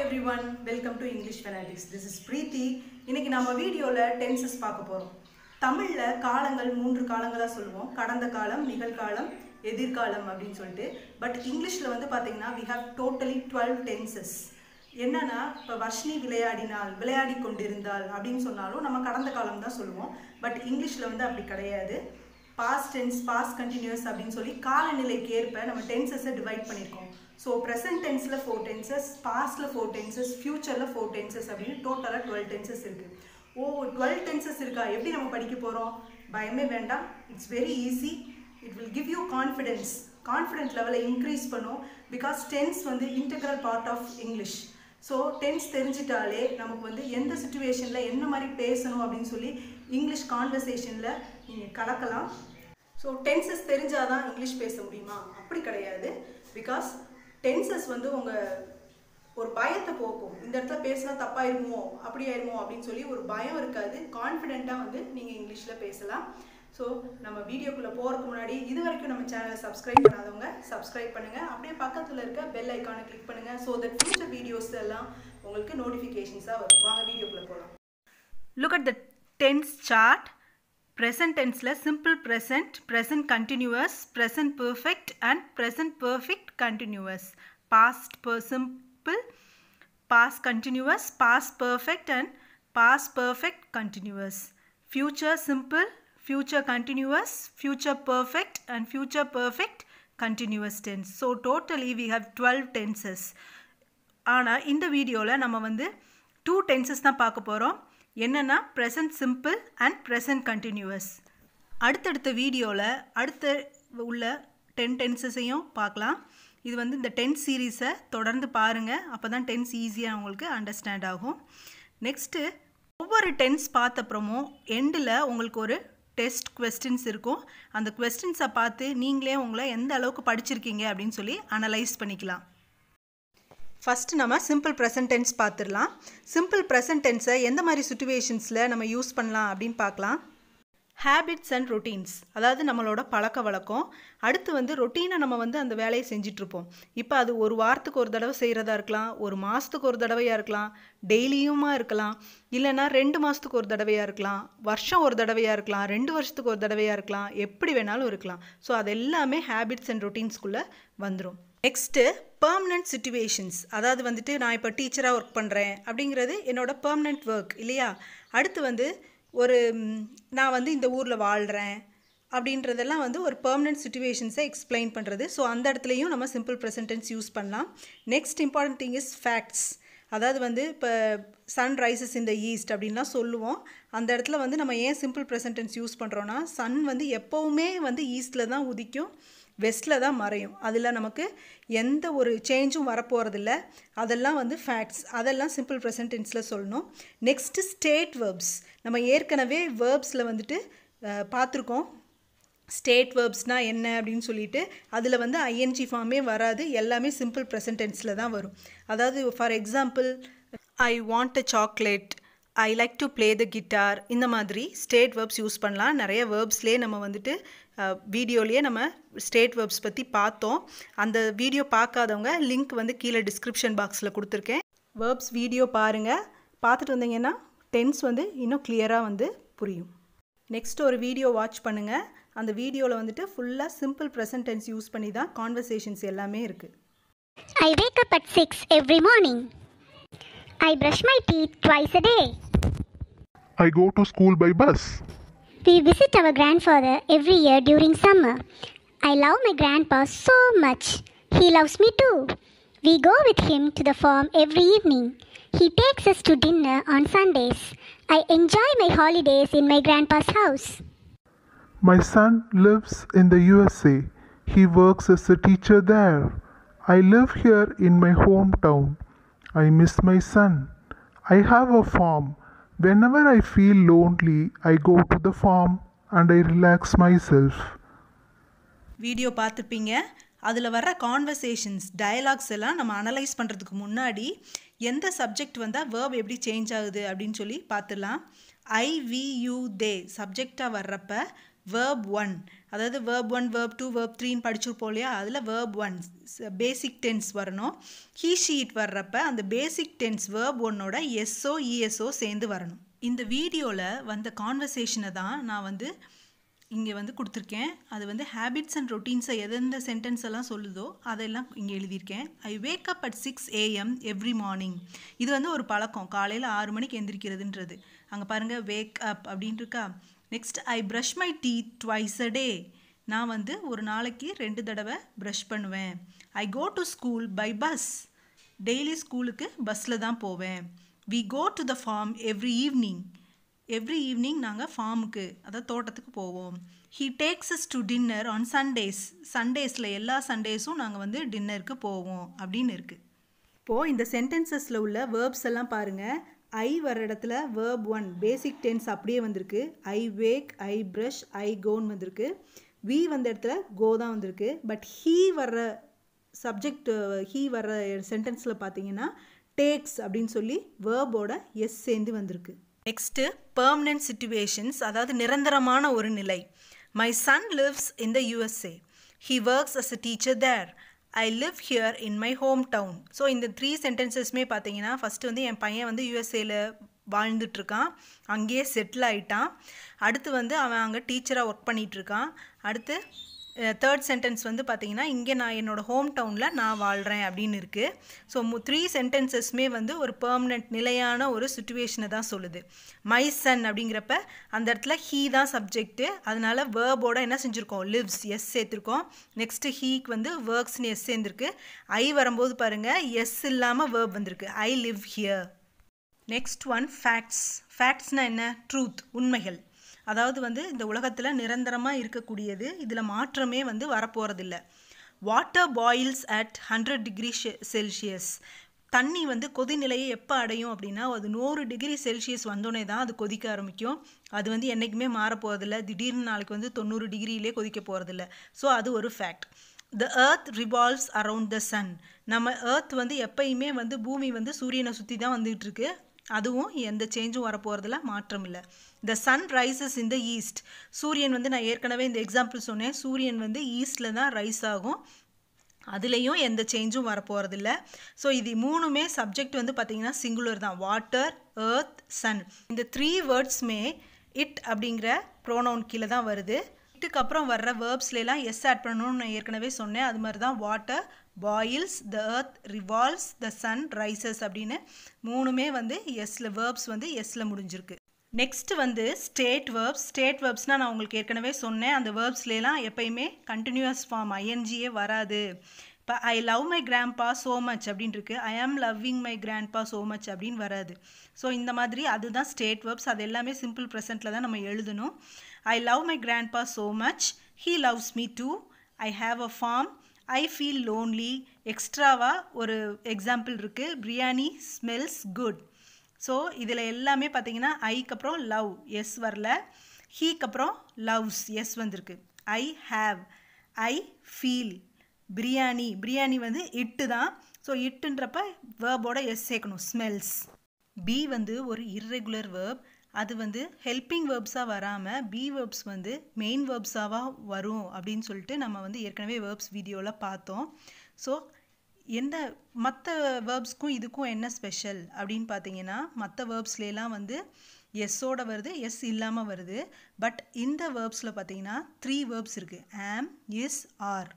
Everyone welcome to English fanatics this is Preethi இன்னைக்கு நம்ம வீடியோவில் டென்சஸ் பார்க்க போகிறோம் தமிழில் காலங்கள் மூன்று காலங்களாக சொல்லுவோம். கடந்த காலம் நிகழ்காலம் எதிர்காலம் அப்படின்னு சொல்லிட்டு. பட் இங்கிலீஷில் வந்து பார்த்தீங்கன்னா we have totally twelve tenses என்னன்னா இப்போ வர்ஷினி விளையாடினால் விளையாடி கொண்டிருந்தால் அப்படின்னு சொன்னாலும் நம்ம கடந்த காலம் தான் சொல்லுவோம். பட் இங்கிலீஷில் வந்து அப்படி கிடையாது. பாஸ்ட் டென்ஸ் பாஸ்ட் கண்டினியூஸ் அப்படின்னு சொல்லி காலநிலைக்கு ஏற்ப நம்ம டென்சஸை டிவைட் பண்ணியிருக்கோம் ஸோ ப்ரெசன்ட் டென்ஸில் ஃபோர் டென்சஸ் பாஸ்டில் ஃபோர் டென்சஸ் ஃப்யூச்சரில் ஃபோர் டென்சஸ் அப்படின்னு டோட்டலாக டுவெல் டென்சஸ் இருக்குது ஓ டுவெல் டென்சஸ் இருக்கா? எப்படி நம்ம படிக்க போகிறோம் பயமே வேண்டாம். It's very easy it will give you confidence confident லெவலை இன்க்ரீஸ் பண்ணும். பிகாஸ் டென்ஸ் வந்து integral part of English so tense தெரிஞ்சிட்டாலே நமக்கு வந்து எந்த சுச்சுவேஷனில் என்ன மாதிரி பேசணும் அப்படின்னு சொல்லி இங்கிலீஷ் கான்வர்சேஷனில் நீங்கள் கலக்கலாம். ஸோ டென்சஸ் தெரிஞ்சாதான் இங்கிலீஷ் பேச முடியுமா? அப்படி கிடையாது. பிகாஸ் டென்சஸ் வந்து உங்கள் ஒரு பயத்தை போக்கும். இந்த இடத்துல பேசினா தப்பாயிருமோ அப்படி ஆயிருமோ அப்படின்னு சொல்லி ஒரு பயம் இருக்காது. கான்ஃபிடெண்ட்டாக வந்து நீங்கள் இங்கிலீஷில் பேசலாம். ஸோ நம்ம வீடியோக்குள்ளே போகிறதுக்கு முன்னாடி இது வரைக்கும் நம்ம சேனலை சப்ஸ்கிரைப் பண்ணாதவங்க சப்ஸ்கிரைப் பண்ணுங்கள் அப்படியே பக்கத்தில் இருக்க பெல் ஐக்கானை கிளிக் பண்ணுங்கள் ஸோ தட் ஃபியூச்சர் வீடியோஸ் எல்லாம் உங்களுக்கு நோட்டிஃபிகேஷன்ஸாக வரும். வாங்க வீடியோக்குள்ளே போகலாம் look at the tense chart present டென்ஸில் simple present present continuous present perfect and present perfect continuous past per simple past continuous past perfect and past perfect continuous future simple future continuous, future perfect and future perfect continuous tense. So totally we have 12 tenses. ஆனால் இந்த வீடியோவில் நம்ம வந்து two tenses தான் பார்க்க போகிறோம் என்னென்னா present simple and present continuous அடுத்தடுத்த வீடியோவில் அடுத்த உள்ள டென் டென்ஸஸையும் பார்க்கலாம். இது வந்து இந்த டென்ஸ் சீரீஸை தொடர்ந்து பாருங்கள் அப்போ தான் டென்ஸ் ஈஸியாக உங்களுக்கு அண்டர்ஸ்டாண்ட் ஆகும். நெக்ஸ்ட்டு ஒவ்வொரு டென்ஸ் பார்த்தப்புறமும் எண்டில் உங்களுக்கு ஒரு டெஸ்ட் கொஸ்டின்ஸ் இருக்கும். அந்த கொஸ்டின்ஸை பார்த்து நீங்களே உங்களை எந்த அளவுக்கு படிச்சிருக்கீங்க அப்படின்னு சொல்லி அனலைஸ் பண்ணிக்கலாம். ஃபஸ்ட்டு நம்ம சிம்பிள் ப்ரெசன்ட் டென்ஸ் பார்த்துடலாம். சிம்பிள் ப்ரெசன்ட் டென்ஸை எந்த மாதிரி சுச்சுவேஷன்ஸில் நம்ம யூஸ் பண்ணலாம் அப்படின்னு பார்க்கலாம். ஹேபிட்ஸ் அண்ட் ரொட்டீன்ஸ் அதாவது நம்மளோட பழக்க வழக்கம். அடுத்து வந்து ரொட்டீனை நம்ம வந்து அந்த வேலையை செஞ்சிட்ருப்போம் இப்போ அது ஒரு வாரத்துக்கு ஒரு தடவை செய்கிறதா இருக்கலாம். ஒரு மாதத்துக்கு ஒரு தடவையாக இருக்கலாம். டெய்லியுமா இருக்கலாம். இல்லைனா ரெண்டு மாதத்துக்கு ஒரு தடவையாக இருக்கலாம். வருஷம் ஒரு தடவையாக இருக்கலாம். ரெண்டு வருஷத்துக்கு ஒரு தடவையாக இருக்கலாம். எப்படி வேணாலும் இருக்கலாம். ஸோ அது எல்லாமே ஹேபிட்ஸ் அண்ட் ரொட்டீன்ஸ்குள்ளே வந்துடும் நெக்ஸ்ட்டு பர்மனண்ட் சுச்சுவேஷன்ஸ் அதாவது வந்துட்டு நான் இப்போ டீச்சராக ஒர்க் பண்ணுறேன் அப்படிங்கிறது என்னோட பர்மனண்ட் ஒர்க் இல்லையா? அடுத்து வந்து ஒரு நான் வந்து இந்த ஊரில் வாழ்கிறேன் அப்படின்றதெல்லாம் வந்து ஒரு பர்மனெண்ட் சுச்சுவேஷன்ஸை எக்ஸ்பிளைன் பண்ணுறது ஸோ அந்த இடத்துலையும் நம்ம சிம்பிள் ப்ரெசன்டென்ஸ் யூஸ் பண்ணலாம். Next important thing is facts அதாவது வந்து இப்போ சன் ரைசஸ் இந்த ஈஸ்ட் அப்படின்லாம் சொல்லுவோம். அந்த இடத்துல வந்து நம்ம ஏன் சிம்பிள் ப்ரெசன்டென்ஸ் யூஸ் பண்ணுறோன்னா சன் வந்து எப்போவுமே வந்து ஈஸ்டில் தான் உதிக்கும். வெஸ்ட்டில் தான் மறையும். அதில் நமக்கு எந்த ஒரு சேஞ்சும் வரப்போகிறதில்ல அதெல்லாம் வந்து ஃபேக்ட்ஸ் அதெல்லாம் சிம்பிள் ப்ரெசன்ட் டென்ஸில் சொல்லணும். நெக்ஸ்ட்டு ஸ்டேட் வேர்ப்ஸ் நம்ம ஏற்கனவே வேர்ப்ஸில் வந்துட்டு பார்த்துருக்கோம். ஸ்டேட் வேர்ப்ஸ்னால் என்ன அப்படின்னு சொல்லிட்டு அதில் வந்து ஐஎன்ஜி ஃபார்மே வராது. எல்லாமே சிம்பிள் ப்ரெசன்டென்ஸில் தான் வரும். அதாவது for example I want a chocolate I like to play the guitar இந்த மாதிரி ஸ்டேட் வேர்ப்ஸ் யூஸ் பண்ணலாம். நிறைய வேர்ப்ஸ்லேயே நம்ம வந்துட்டு வீடியோலேயே நம்ம ஸ்டேட் வேர்ப்ஸ் பற்றி பார்த்தோம். அந்த வீடியோ பார்க்காதவங்க லிங்க் வந்து கீழே டிஸ்கிரிப்ஷன் பாக்ஸில் கொடுத்துருக்கேன். வேர்ப்ஸ் வீடியோ பாருங்கள் பார்த்துட்டு வந்தீங்கன்னா டென்ஸ் வந்து இன்னும் கிளியராக வந்து புரியும். நெக்ஸ்ட் ஒரு வீடியோ வாட்ச் பண்ணுங்கள் அந்த வீடியோவில் வந்துட்டு ஃபுல்லாக சிம்பிள் ப்ரெசன்ட் டென்ஸ் யூஸ் பண்ணி தான் கான்வர்சேஷன்ஸ் எல்லாமே இருக்குது I wake up at six every morning I brush my teeth twice a day. I go to school by bus. We visit our grandfather every year during summer. I love my grandpa so much. He loves me too. We go with him to the farm every evening. He takes us to dinner on Sundays. I enjoy my holidays in my grandpa's house. My son lives in the USA. He works as a teacher there. I live here in my hometown. I miss my son. I have a farm. Whenever I feel lonely, I go to the farm and I relax myself. Video பார்த்துருப்பீங்க அதில் வர்ற conversations dialogues எல்லாம் நம்ம analyse பண்ணுறதுக்கு முன்னாடி எந்த subject வந்தால் verb எப்படி சேஞ்ச் ஆகுது அப்படின்னு சொல்லி பார்த்துடலாம் ஐ வி யூ தே சப்ஜெக்டாக வர்றப்ப வேர்ப் ஒன் அதாவது verb one verb two verb த்ரீன்னு படிச்சிருப்போம் இல்லையா? அதில் வேர்ப் ஒன் பேசிக் டென்ஸ் வரணும். ஹீ ஷீட் வர்றப்ப அந்த பேசிக் டென்ஸ் வேர்ப் ஒன்னோட எஸ்ஓ இஎஸ்ஓ சேர்ந்து வரணும். இந்த வீடியோவில் வந்த கான்வர்சேஷனை தான் நான் வந்து இங்கே வந்து கொடுத்துருக்கேன். அது வந்து ஹேபிட்ஸ் அண்ட் ரொட்டீன்ஸை எந்தெந்த சென்டென்ஸ் எல்லாம் சொல்லுதோ அதெல்லாம் இங்கே எழுதியிருக்கேன். I wake up at six AM every morning இது வந்து ஒரு பழக்கம். காலையில் ஆறு மணிக்கு எந்திரிக்கிறதுன்றது. அங்கே பாருங்கள் வேக் அப் அப்படின்னு இருக்கா? Next I brush my teeth twice a day நான் வந்து ஒரு நாளைக்கு ரெண்டு தடவை ப்ரஷ் பண்ணுவேன். I go to school by bus daily ஸ்கூலுக்கு பஸ்ஸில் தான் போவேன். We go to the farm every evening every evening நாங்கள் ஃபார்முக்கு அதாவது தோட்டத்துக்கு போவோம். He takes us to dinner on Sundays சண்டேஸில் எல்லா சண்டேஸும் நாங்கள் வந்து டின்னருக்கு போவோம் அப்படின்னு இருக்குது இப்போது இந்த சென்டென்சஸில் உள்ள வேர்ப்ஸ் எல்லாம் பாருங்கள் ஐ வர இடத்துல வேர்ப் ஒன் பேசிக் டென்ஸ் அப்படியே வந்திருக்கு. ஐ வேக் ஐ ப்ரஷ் ஐ கோன்னு வந்திருக்கு. வி வந்த இடத்துல கோ தான் வந்திருக்கு. பட் ஹீ வர்ற சப்ஜெக்ட் ஹீ வர்ற சென்டென்ஸில் பார்த்தீங்கன்னா டேக்ஸ் அப்படின்னு சொல்லி வேர்போட எஸ் சேர்ந்து வந்திருக்கு. நெக்ஸ்ட்டு பெர்மனன்ட் சுச்சுவேஷன்ஸ் அதாவது நிரந்தரமான ஒரு நிலை. My son lives in the USA he works as a teacher there I live here in my home town so இந்த த்ரீ சென்டென்சஸ்மே பார்த்தீங்கன்னா ஃபஸ்ட்டு வந்து என் பையன் வந்து யூஎஸ்ஏல வாழ்ந்துட்டுருக்கான். அங்கேயே செட்டில் ஆகிட்டான் அடுத்து வந்து அவன் அங்கே டீச்சராக ஒர்க் பண்ணிகிட்ருக்கான் அடுத்து தேர்ட் சென்டென்ஸ் வந்து பார்த்தீங்கன்னா இங்கே நான் என்னோடய ஹோம் டவுனில் நான் வாழ்கிறேன் அப்படின்னு இருக்குது ஸோ த்ரீ சென்டென்சஸ்மே வந்து ஒரு பெர்மனெண்ட் நிலையான ஒரு சுச்சுவேஷனை தான் சொல்லுது. மை சன் அப்படிங்கிறப்ப அந்த இடத்துல ஹீ தான் சப்ஜெக்ட்டு அதனால் வேர்போட என்ன செஞ்சுருக்கோம்? லிவ்ஸ் எஸ் சேர்த்துருக்கோம். நெக்ஸ்ட்டு ஹீக்கு வந்து ஒர்க்ஸ்னு எஸ் சேர்ந்துருக்கு. ஐ வரும்போது பாருங்கள் எஸ் இல்லாமல் வேர்ப் வந்திருக்கு. I live here next one facts ஃபேக்ட்ஸ்னால் என்ன? ட்ரூத் உண்மைகள். அதாவது வந்து இந்த உலகத்தில் நிரந்தரமாக இருக்கக்கூடியது இதில் மாற்றமே வந்து வரப்போகிறதில்ல water boils at hundred degree Celsius தண்ணி வந்து கொதிநிலையை எப்போ அடையும் அப்படின்னா அது நூறு டிகிரி செல்சியஸ் வந்தோடனே தான் அது கொதிக்க ஆரம்பிக்கும். அது வந்து என்றைக்குமே மாறப்போகிறதில்ல திடீர்னு நாளைக்கு வந்து தொண்ணூறு டிகிரியிலே கொதிக்க போகிறதில்ல ஸோ அது ஒரு fact the earth revolves around the sun நம்ம ஏர்த் வந்து எப்பயுமே வந்து பூமி வந்து சூரியனை சுற்றி தான் வந்துகிட்டு இருக்கு. அதுவும் எந்த சேஞ்சும் வரப்போகிறதுல மாற்றம் இல்லை the sun rises in the east சூரியன் வந்து நான் ஏற்கனவே இந்த எக்ஸாம்பிள் சொன்னேன். சூரியன் வந்து ஈஸ்டில் தான் ரைஸ் ஆகும். அதுலேயும் எந்த சேஞ்சும் வரப்போகிறதில்ல ஸோ இது மூணுமே சப்ஜெக்ட் வந்து பார்த்திங்கன்னா சிங்குலர் தான். வாட்டர் ஏர்த் சன் இந்த த்ரீ வேர்ட்ஸுமே இட் அப்படிங்கிற ப்ரோனவுன் கீழே தான் வருது. இட்டுக்கு அப்புறம் வர்ற வேர்ப்ஸ்லாம் எஸ் ஆட் பண்ணணும்னு நான் ஏற்கனவே சொன்னேன். அது மாதிரி தான் water boils the earth revolves the sun rises அப்படின்னு மூணுமே வந்து எஸ்ல வேர்ப்ஸ் வந்து எஸ்ல முடிஞ்சிருக்கு. நெக்ஸ்ட் வந்து ஸ்டேட் வேர்ப்ஸ் ஸ்டேட் வேர்ப்ஸ்னால் நான் உங்களுக்கு ஏற்கனவே சொன்னேன். அந்த வேர்ப்ஸ்லாம் எப்பயுமே கண்டினியூஸ் ஃபார்ம் ஐஎன்ஜியே வராது. இப்போ I love my grandpa so much அப்படின்ட்டுருக்கு I am loving my grandpa so much அப்படின்னு வராது. ஸோ இந்த மாதிரி அதுதான் ஸ்டேட் வேர்ப்ஸ் அது எல்லாமே சிம்பிள் ப்ரெசென்ட்டில் தான் நம்ம எழுதணும். I love my grandpa so much he loves me too I have a farm I feel lonely எக்ஸ்ட்ராவாக ஒரு எக்ஸாம்பிள் இருக்குது பிரியாணி ஸ்மெல்ஸ் குட் ஸோ இதில் எல்லாமே பார்த்தீங்கன்னா ஐக்கு அப்புறம் லவ் எஸ் வரல. ஹீக்கு அப்புறம் லவ்ஸ் எஸ் வந்திருக்கு. I have I feel biryani biryani வந்து இட்டு தான். ஸோ இட்டுன்றப்ப வேர்போட எஸ் சேர்க்கணும். ஸ்மெல்ஸ் பி வந்து ஒரு இர்ரெகுலர் வேர்ப் அது வந்து ஹெல்பிங் வேர்ப்ஸாக வராமல் பி வேர்ப்ஸ் வந்து மெயின் வேர்ப்ஸாவாக வரும் அப்படின்னு சொல்லிட்டு நம்ம வந்து ஏற்கனவே வேர்ப்ஸ் வீடியோவில் பார்த்தோம். ஸோ எந்த மற்ற வேர்ப்ஸ்க்கும் இதுக்கும் என்ன ஸ்பெஷல் அப்படின்னு பார்த்தீங்கன்னா மற்ற வேர்ப்ஸ்லாம் வந்து எஸ்ஸோட வருது எஸ் இல்லாமல் வருது. பட் இந்த வேர்ப்ஸில் பார்த்தீங்கன்னா த்ரீ வேர்ப்ஸ் இருக்குது ஆம் இஸ் ஆர்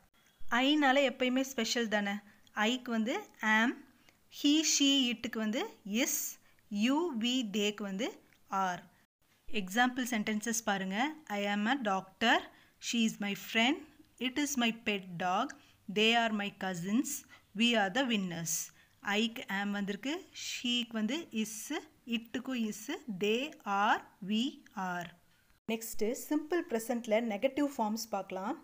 ஐனால எப்பயுமே ஸ்பெஷல் தானே? ஐக்கு வந்து ஆம் ஹீ ஷீ இட்டுக்கு வந்து இஸ் யூ வி டேக்கு வந்து ஆர் எக்ஸாம்பிள் சென்டென்சஸ் பாருங்கள் I am a doctor she is my friend it is my pet dog they are my cousins we are the winners ஐக்கு ஆம் வந்திருக்கு. ஷீக்கு வந்து is இட்டுக்கும் is they are we are next simple ப்ரெசண்ட்டில் negative forms பார்க்கலாம்.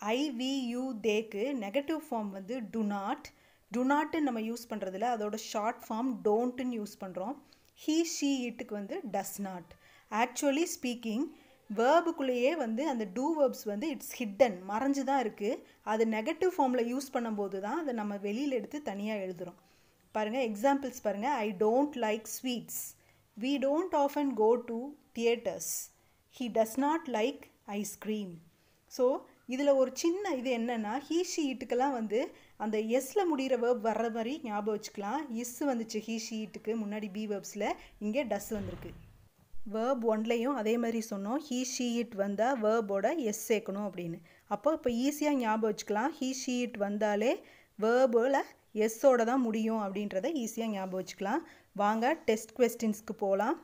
I we you தேக்கு negative form வந்து do not do not நம்ம use பண்ணுறதில்ல அதோட ஷார்ட் ஃபார்ம் டோன்ட்டுன்னு யூஸ் பண்ணுறோம் ஹீ ஷீ இட்டுக்கு வந்து டஸ் நாட் ஆக்சுவலி ஸ்பீக்கிங் வேர்புக்குள்ளேயே வந்து அந்த டூ வேர்ப்ஸ் வந்து இட்ஸ் ஹிட்டன் மறைஞ்சு தான் இருக்குது அது நெகட்டிவ் ஃபார்மில் யூஸ் பண்ணும்போது தான் அதை நம்ம வெளியில் எடுத்து தனியாக எழுதுகிறோம் பாருங்கள் எக்ஸாம்பிள்ஸ் பாருங்கள் I don't like sweets we don't of and go to theatres he does not like ice cream so இதில் ஒரு சின்ன இது என்னென்னா ஹீ ஷீட்டுக்கெல்லாம் வந்து அந்த எஸ்ஸில் முடிகிற வேர்ப் வர்ற மாதிரி ஞாபகம் வச்சுக்கலாம். இஸ் வந்துச்சு ஹீ ஷீட்டுக்கு முன்னாடி பி வேர்ப்ஸில் இங்கே டஸ் வந்திருக்கு. வேர்ப் ஒன்லையும் அதே மாதிரி சொன்னோம். ஹீ இட் வந்தால் வேர்போட எஸ் சேர்க்கணும் அப்படின்னு. அப்போ இப்போ ஈஸியாக ஞாபகம் வச்சுக்கலாம். ஹீ இட் வந்தாலே வேர்போல எஸ்ஸோட தான் முடியும் அப்படின்றத ஈஸியாக ஞாபகம் வச்சுக்கலாம். வாங்க டெஸ்ட் கொஸ்டின்ஸ்க்கு போகலாம்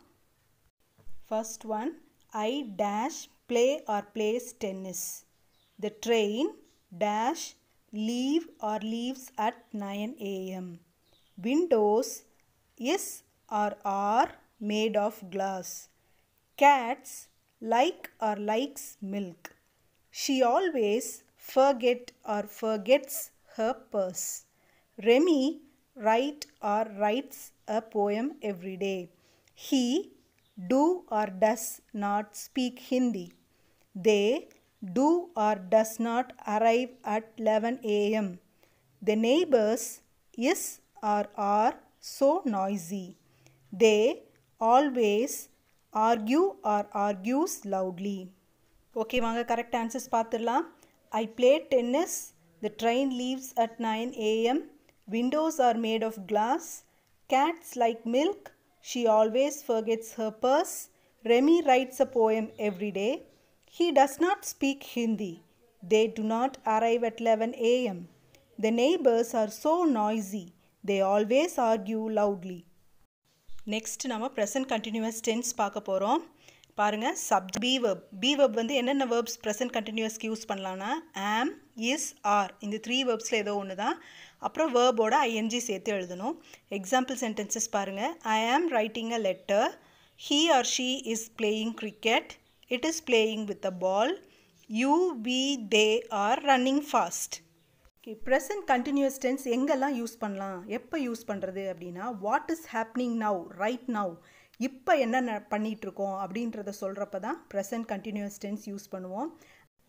first one I dash play or plays tennis the train dash leave or leaves at 9 a.m. Windows is or are made of glass. Cats like or likes milk. She always forget or forgets her purse. Remy write or writes a poem every day. He do or does not speak Hindi. They do or does not arrive at 11 a.m. The neighbors is or are so noisy. They always argue or argues loudly. Okay வாங்க correct answers பார்த்துடலாம். I play tennis the train leaves at nine AM windows are made of glass cats like milk she always forgets her purse Remy writes a poem every day he does not speak Hindi they do not arrive at eleven AM the neighbours are so noisy they always argue loudly next நம்ம present continuous tense பார்க்க போகிறோம் பாருங்கள் sub be verb be verb வந்து என்னென்ன verbs present கண்டினியூஸ்க்கு use பண்ணலான்னா am is are இந்த three வேர்ப்ஸில் ஏதோ ஒன்று தான். அப்புறம் வேர்போட ஐஎன்ஜி சேர்த்து எழுதணும். எக்ஸாம்பிள் சென்டென்சஸ் பாருங்கள் I am writing a letter he are she is playing cricket it is playing with a ball you we they are running fast okay present continuous tense எங்கெல்லாம் use பண்ணலாம்? எப்போ use பண்ணுறது அப்படின்னா what is happening now right now இப்போ என்ன பண்ணிகிட்ருக்கோம் அப்படின்றத சொல்கிறப்ப தான் ப்ரெசன்ட் கண்டினியூஸ் டென்ஸ் யூஸ் பண்ணுவோம்.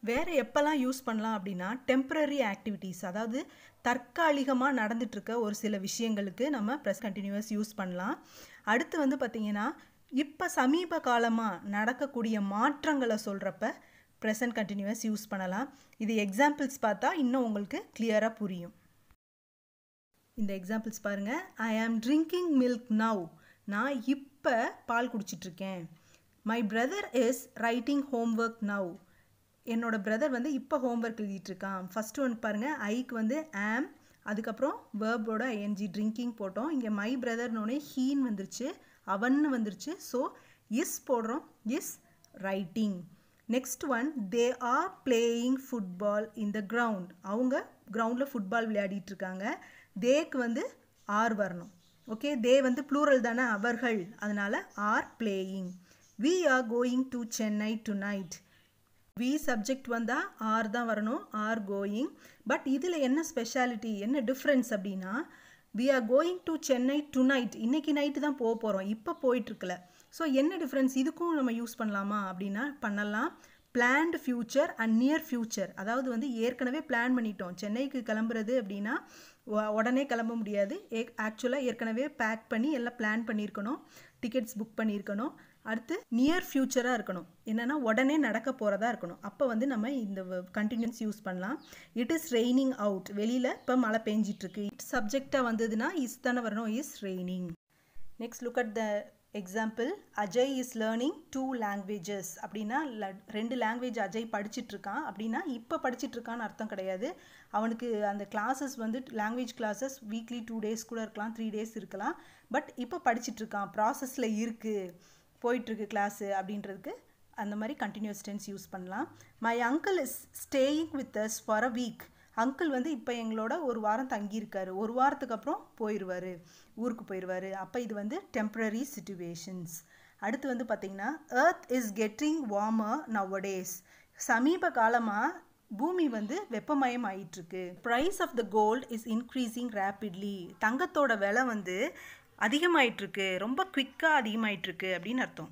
வேறு எப்போல்லாம் யூஸ் பண்ணலாம் அப்படின்னா டெம்ப்ரரி ஆக்டிவிட்டீஸ் அதாவது தற்காலிகமாக நடந்துட்டுருக்க ஒரு சில விஷயங்களுக்கு நம்ம ப்ரெஸ் கண்டினியூஸ் யூஸ் பண்ணலாம். அடுத்து வந்து பார்த்திங்கன்னா இப்போ சமீப காலமாக நடக்கக்கூடிய மாற்றங்களை சொல்கிறப்ப ப்ரெசன்ட் கண்டினியூஸ் யூஸ் பண்ணலாம். இது எக்ஸாம்பிள்ஸ் பார்த்தா இன்னும் உங்களுக்கு கிளியராக புரியும். இந்த எக்ஸாம்பிள்ஸ் பாருங்கள் ஐ ஆம் ட்ரிங்கிங் மில்க் நவ் நான் இப்போ பால் குடிச்சிட்ருக்கேன் my brother is writing homework now என்னோடய பிரதர் வந்து இப்போ ஹோம்ஒர்க் எழுதிட்டுருக்கான். ஃபஸ்ட்டு ஒன்று பாருங்கள் ஐக்கு வந்து ஆம் அதுக்கப்புறம் வேர்போட ஐஎன்ஜி ட்ரிங்கிங் போட்டோம். இங்கே மை பிரதர்னோடனே ஹீன் வந்துருச்சு. அவன்னு வந்துருச்சு. ஸோ இஸ் போடுறோம். Is writing next one they are playing football in the ground அவங்க கிரவுண்டில் ஃபுட்பால் விளையாடிட்டு இருக்காங்க தேக்கு வந்து ஆர் வரணும். ஓகே தே வந்து ப்ளூரல் தானே? அவர்கள். அதனால் are playing we are going to Chennai tonight we subject வந்தால் ஆர் தான் வரணும். ஆர் கோயிங் பட் இதில் என்ன ஸ்பெஷாலிட்டி என்ன டிஃப்ரென்ஸ் அப்படின்னா we are going to Chennai tonight இன்றைக்கி நைட்டு தான் போக போகிறோம் இப்போ போயிட்டுருக்கல. ஸோ என்ன டிஃப்ரென்ஸ் இதுக்கும் நம்ம யூஸ் பண்ணலாமா? அப்படின்னா பண்ணலாம். Planned future and near future அதாவது வந்து ஏற்கனவே பிளான் பண்ணிட்டோம். சென்னைக்கு கிளம்புறது அப்படின்னா உடனே கிளம்ப முடியாது. ஏ ஆக்சுவலாக ஏற்கனவே பேக் பண்ணி எல்லாம் பிளான் பண்ணியிருக்கணும். டிக்கெட்ஸ் புக் பண்ணியிருக்கணும். அடுத்து நியர் ஃப்யூச்சராக இருக்கணும். என்னென்னா உடனே நடக்க போகிறதா இருக்கணும். அப்போ வந்து நம்ம இந்த கண்டினியூஸ் யூஸ் பண்ணலாம். இட் இஸ் ரெய்னிங் அவுட் வெளியில் இப்போ மழை பெஞ்சிட்ருக்கு. இட் சப்ஜெக்டாக வந்ததுன்னா இஸ் தானே வரணும்? Is raining next look at the example Ajay is learning two languages அப்படின்னா ரெண்டு லாங்குவேஜ் அஜய் படிச்சிட்ருக்கான். அப்படின்னா இப்போ படிச்சிட்ருக்கான்னு அர்த்தம் கிடையாது. அவனுக்கு அந்த கிளாஸஸ் வந்து language classes weekly two days கூட இருக்கலாம் த்ரீ டேஸ் இருக்கலாம். பட் இப்போ படிச்சிட்ருக்கான். ப்ராசஸில் இருக்குது போயிட்டுருக்கு கிளாஸு அப்படின்றதுக்கு அந்த மாதிரி கண்டினியூஸ் டென்ஸ் யூஸ் பண்ணலாம். My uncle is staying with us for a week uncle வந்து இப்போ எங்களோட ஒரு வாரம் தங்கியிருக்காரு. ஒரு வாரத்துக்கு அப்புறம் போயிடுவார் ஊருக்கு போயிடுவார் அப்போ இது வந்து டெம்ப்ரரி சுச்சுவேஷன்ஸ் அடுத்து வந்து பார்த்திங்கன்னா earth is getting warmer nowadays சமீப காலமாக பூமி வந்து வெப்பமயம் ஆயிட்டுருக்கு price of the gold is increasing rapidly தங்கத்தோட விலை வந்து அதிகமாயிட்டிருக்கு ரொம்ப குவிக்காக அதிகமாயிட்டிருக்கு அப்படின்னு அர்த்தம்.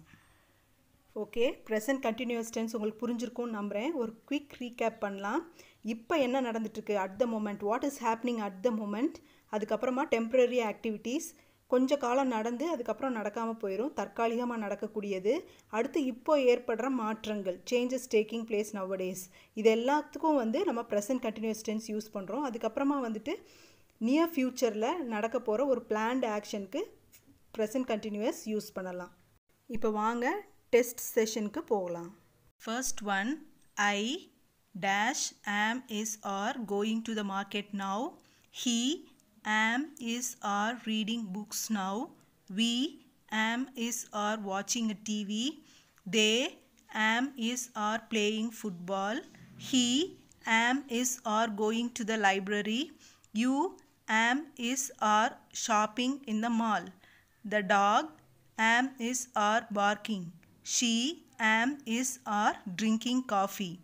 ஓகே ப்ரெசன்ட் கண்டினியூஸ் டென்ஸ் உங்களுக்கு புரிஞ்சிருக்கும்னு நம்புகிறேன் ஒரு குவிக் ரீகேப் பண்ணலாம். இப்போ என்ன நடந்துட்டுருக்கு? At the moment what is happening at the moment அதுக்கப்புறமா டெம்ப்ரரி ஆக்டிவிட்டீஸ் கொஞ்ச காலம் நடந்து அதுக்கப்புறம் நடக்காமல் போயிடும் தற்காலிகமாக நடக்கக்கூடியது. அடுத்து இப்போ ஏற்படுற மாற்றங்கள். சேஞ்சஸ் டேக்கிங் பிளேஸ் நவடேஸ் இது எல்லாத்துக்கும் வந்து நம்ம ப்ரெசன்ட் கண்டினியூஸ் டென்ஸ் யூஸ் பண்ணுறோம் அதுக்கப்புறமா வந்துட்டு நியர் ஃப்யூச்சரில் நடக்க போகிற ஒரு பிளான்டு ஆக்ஷனுக்கு ப்ரெசன்ட் கண்டினியூஸ் யூஸ் பண்ணலாம் இப்போ வாங்க டெஸ்ட் செஷனுக்கு போகலாம் first one I dash am is are going to the market now he am is are reading books now we am is are watching a tv they am is are playing football he am is are going to the library you am is are shopping in the mall. The dog am is are barking. She am is are drinking coffee.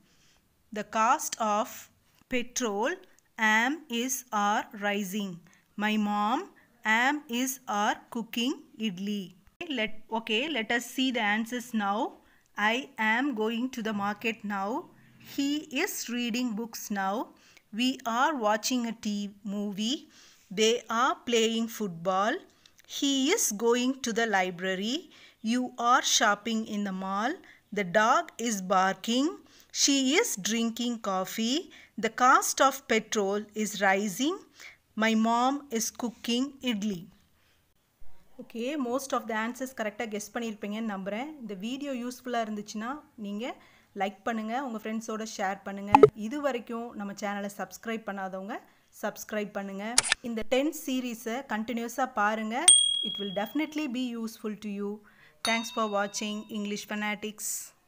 The cost of petrol am is are rising. My mom am is are cooking idli. Let okay let us see the answers now. I am going to the market now. He is reading books now we are watching a TV movie they are playing football he is going to the library you are shopping in the mall the dog is barking she is drinking coffee. The cost of petrol is rising. My mom is cooking idli. Okay most of the answers கரெக்டாக guess பண்ணியிருப்பீங்கன்னு நம்புகிறேன் இந்த video யூஸ்ஃபுல்லாக இருந்துச்சுன்னா நீங்கள் like பண்ணுங்கள் உங்கள் ஃப்ரெண்ட்ஸோட ஷேர் பண்ணுங்கள் இது வரைக்கும் நம்ம சேனலை சப்ஸ்கிரைப் பண்ணாதவங்க சப்ஸ்கிரைப் பண்ணுங்கள் இந்த டென்த் சீரீஸை கண்டினியூஸாக பாருங்கள் it will definitely be useful to you thanks for வாட்சிங் இங்கிலீஷ் ஃபெனாட்டிக்ஸ்